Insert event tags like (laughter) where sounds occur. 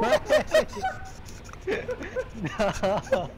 (laughs) (laughs) no.